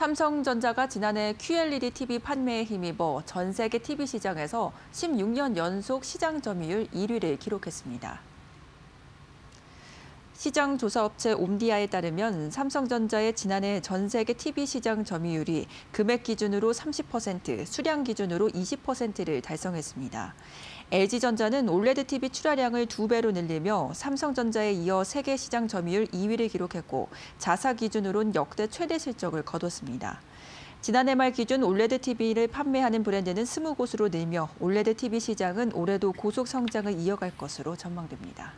삼성전자가 지난해 QLED TV 판매에 힘입어 전 세계 TV 시장에서 16년 연속 시장 점유율 1위를 기록했습니다. 시장 조사 업체 옴디아에 따르면 삼성전자의 지난해 전 세계 TV 시장 점유율이 금액 기준으로 30%, 수량 기준으로 20%를 달성했습니다. LG전자는 올레드 TV 출하량을 두 배로 늘리며 삼성전자에 이어 세계 시장 점유율 2위를 기록했고 자사 기준으론 역대 최대 실적을 거뒀습니다. 지난해 말 기준 올레드 TV를 판매하는 브랜드는 20곳으로 늘며 올레드 TV 시장은 올해도 고속 성장을 이어갈 것으로 전망됩니다.